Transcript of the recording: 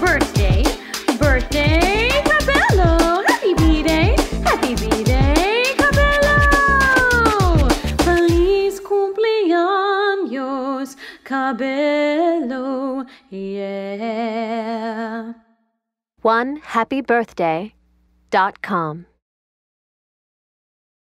Birthday, birthday, Cabello. Happy birthday, happy birthday, Cabello. Feliz cumpleaños, Cabello, yeah. One happy birthday dot com.